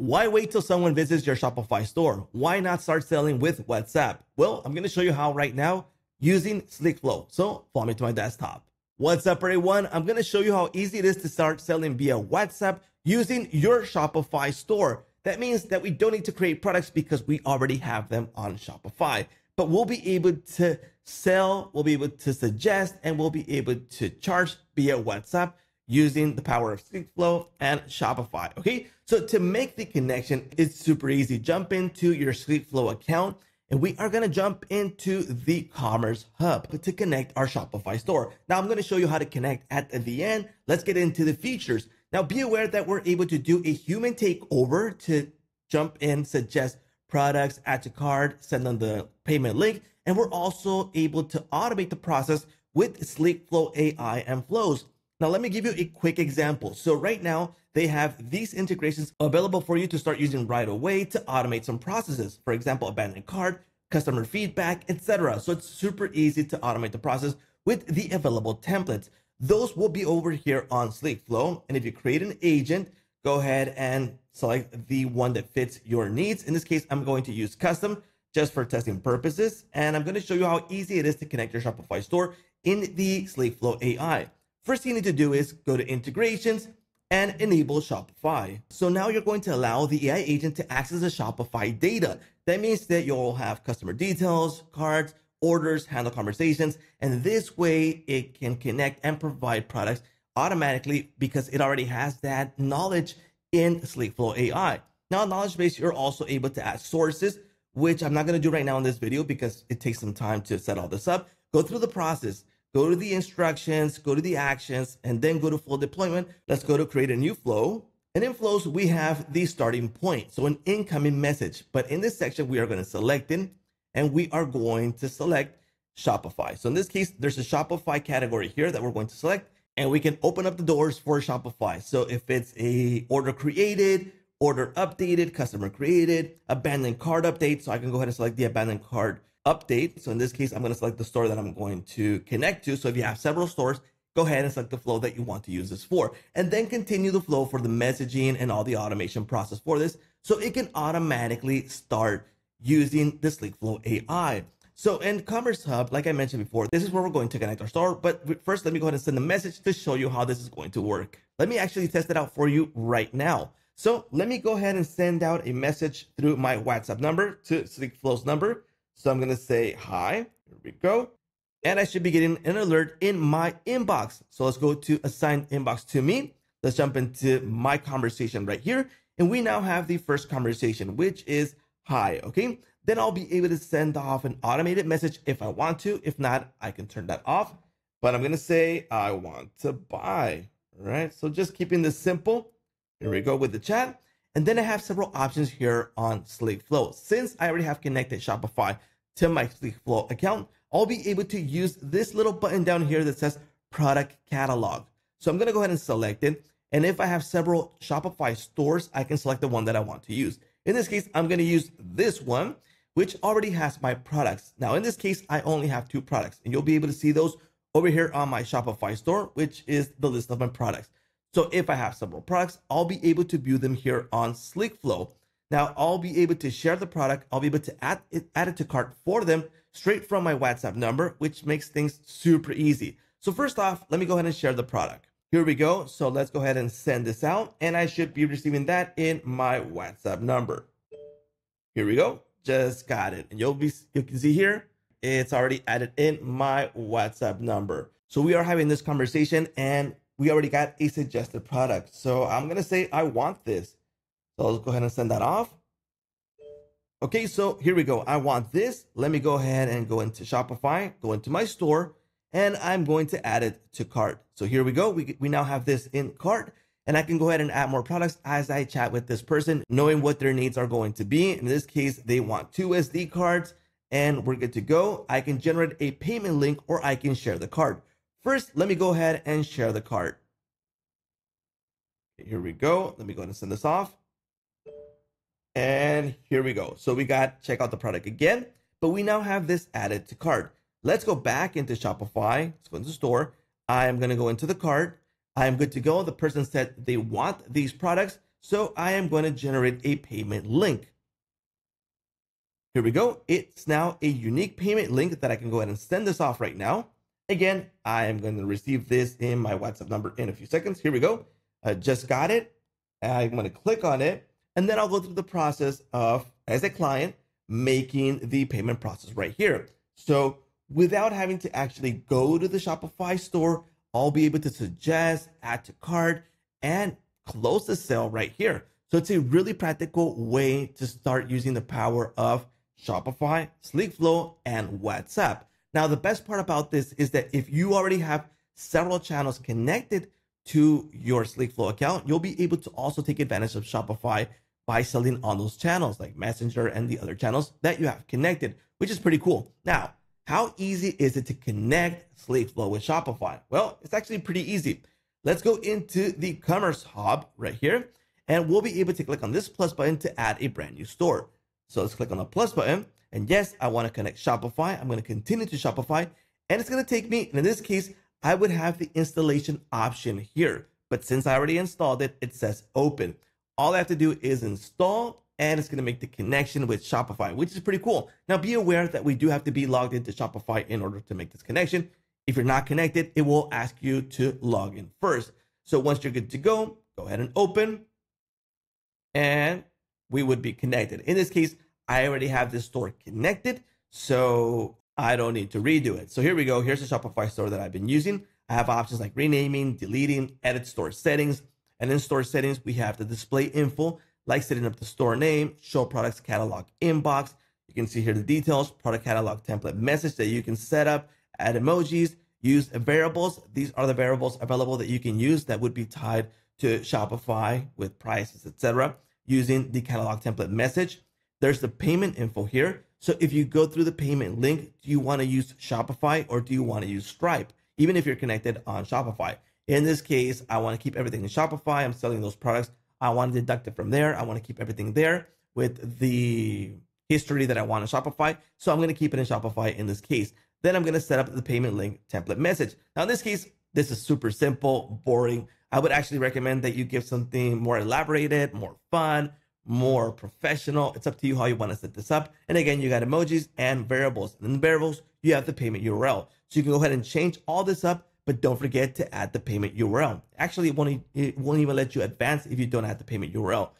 Why wait till someone visits your Shopify store? Why not start selling with WhatsApp? Well, I'm going to show you how right now using SleekFlow. So follow me to my desktop. What's up, everyone? I'm going to show you how easy it is to start selling via WhatsApp using your Shopify store. That means that we don't need to create products because we already have them on Shopify. But we'll be able to sell, we'll be able to suggest, and we'll be able to charge via WhatsApp using the power of SleekFlow and Shopify. Okay, so to make the connection, it's super easy. Jump into your SleekFlow account and we are to jump into the Commerce Hub to connect our Shopify store. Now I'm to show you how to connect at the end. Let's get into the features. Now be aware that we're able to do a human takeover to jump in, suggest products, add to cart, send them the payment link, and we're also able to automate the process with SleekFlow AI and flows. Now, let me give you a quick example. So right now, they have these integrations available for you to start using right away to automate some processes. For example, abandoned cart, customer feedback, etc. So it's super easy to automate the process with the available templates. Those will be over here on SleekFlow. And if you create an agent, go ahead and select the one that fits your needs. In this case, I'm going to use custom just for testing purposes. And I'm going to show you how easy it is to connect your Shopify store in the SleekFlow AI. First thing you need to do is go to integrations and enable Shopify. So now you're going to allow the AI agent to access the Shopify data. That means that you'll have customer details, cards, orders, handle conversations, and this way it can connect and provide products automatically because it already has that knowledge in SleekFlow AI. Now, knowledge base, you're also able to add sources, which I'm not going to do right now in this video because it takes some time to set all this up. Go through the process go to the instructions, go to the actions, and then go to flow deployment. Let's go to create a new flow. And in flows, we have the starting point. So an incoming message. But in this section, we are going to select it and we are going to select Shopify. So in this case, there's a Shopify category here that we're going to select and we can open up the doors for Shopify. So if it's a order created, order updated, customer created, abandoned cart update. So I can go ahead and select the abandoned cart update. So in this case, I'm going to select the store that I'm going to connect to. So if you have several stores, go ahead and select the flow that you want to use this for, and then continue the flow for the messaging and all the automation process for this. So it can automatically start using the SleekFlow AI. So in Commerce Hub, like I mentioned before, this is where we're going to connect our store. But first, let me go ahead and send a message to show you how this is going to work. Let me actually test it out for you right now. So let me go ahead and send out a message through my WhatsApp number to SleekFlow's number. So I'm going to say hi. Here we go. And I should be getting an alert in my inbox. So let's go to assign inbox to me. Let's jump into my conversation right here. And we now have the first conversation, which is hi. Okay. Then I'll be able to send off an automated message if I want to. If not, I can turn that off. But I'm going to say, I want to buy. All right. So just keeping this simple. Here we go with the chat. And then I have several options here on SleekFlow. Since I already have connected Shopify to my SleekFlow account, I'll be able to use this little button down here that says product catalog. So I'm going to go ahead and select it. And if I have several Shopify stores, I can select the one that I want to use. In this case, I'm going to use this one, which already has my products. Now, in this case, I only have two products and you'll be able to see those over here on my Shopify store, which is the list of my products. So if I have several products, I'll be able to view them here on SleekFlow. Now I'll be able to share the product. I'll be able to add it, add it to cart for them straight from my WhatsApp number, which makes things super easy. So first off, let me go ahead and share the product. Here we go. So let's go ahead and send this out and I should be receiving that in my WhatsApp number. Here we go. Just got it. And you'll be, you can see here, it's already added in my WhatsApp number. So we are having this conversation and we already got a suggested product. So I'm going to say, I want this. So let's go ahead and send that off. Okay, so here we go. I want this. Let me go ahead and go into Shopify, go into my store, and I'm going to add it to cart. So here we go. We, we now have this in cart, and I can go ahead and add more products as I chat with this person, knowing what their needs are going to be. In this case, they want two SD cards, and we're good to go. I can generate a payment link or I can share the card. First, let me go ahead and share the card. Here we go. Let me go ahead and send this off. And here we go. So we got check out the product again, but we now have this added to cart. Let's go back into Shopify. Let's go into store. I am going to go into the cart. I am good to go. The person said they want these products. So I am going to generate a payment link. Here we go. It's now a unique payment link that I can go ahead and send this off right now. Again, I am going to receive this in my WhatsApp number in a few seconds. Here we go. I just got it. I'm going to click on it. And then I'll go through the process of, as a client, making the payment process right here. So without having to actually go to the Shopify store, I'll be able to suggest, add to cart, and close the sale right here. So it's a really practical way to start using the power of Shopify, SleekFlow, and WhatsApp. Now, the best part about this is that if you already have several channels connected to your SleekFlow account, you'll be able to also take advantage of Shopify by selling on those channels like Messenger and the other channels that you have connected, which is pretty cool. Now, how easy is it to connect SleekFlow with Shopify? Well, it's actually pretty easy. Let's go into the Commerce Hub right here, and we'll be able to click on this plus button to add a brand new store. So let's click on the plus button. And yes, I want to connect Shopify. I'm going to continue to Shopify, and it's going to take me, and in this case, I would have the installation option here. But since I already installed it, it says open. All I have to do is install and it's going to make the connection with Shopify, which is pretty cool. Now be aware that we do have to be logged into Shopify in order to make this connection. If you're not connected, it will ask you to log in first. So once you're good to go, go ahead and open and we would be connected. In this case, I already have this store connected, so I don't need to redo it. So here we go. Here's the Shopify store that I've been using. I have options like renaming, deleting, edit store settings, and in store settings, we have the display info, like setting up the store name, show products catalog inbox. You can see here the details, product catalog template message that you can set up, add emojis, use variables. These are the variables available that you can use that would be tied to Shopify with prices, etc. using the catalog template message. There's the payment info here. So if you go through the payment link, do you want to use Shopify or do you want to use Stripe? Even if you're connected on Shopify. In this case, I want to keep everything in Shopify. I'm selling those products. I want to deduct it from there. I want to keep everything there with the history that I want in Shopify. So I'm going to keep it in Shopify in this case. Then I'm going to set up the payment link template message. Now, in this case, this is super simple, boring. I would actually recommend that you give something more elaborated, more fun, more professional. It's up to you how you want to set this up. And again, you got emojis and variables. And in the variables, you have the payment URL. So you can go ahead and change all this up but don't forget to add the payment URL. Actually, it won't, it won't even let you advance if you don't add the payment URL.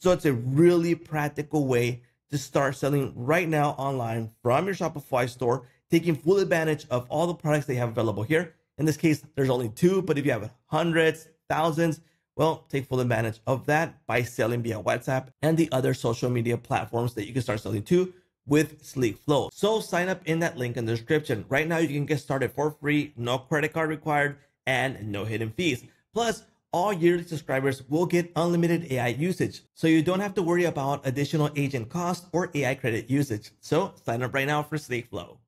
So it's a really practical way to start selling right now online from your Shopify store, taking full advantage of all the products they have available here. In this case, there's only two, but if you have hundreds, thousands, well, take full advantage of that by selling via WhatsApp and the other social media platforms that you can start selling to with SleekFlow. So sign up in that link in the description. Right now, you can get started for free, no credit card required, and no hidden fees. Plus, all yearly subscribers will get unlimited AI usage, so you don't have to worry about additional agent costs or AI credit usage. So sign up right now for SleekFlow.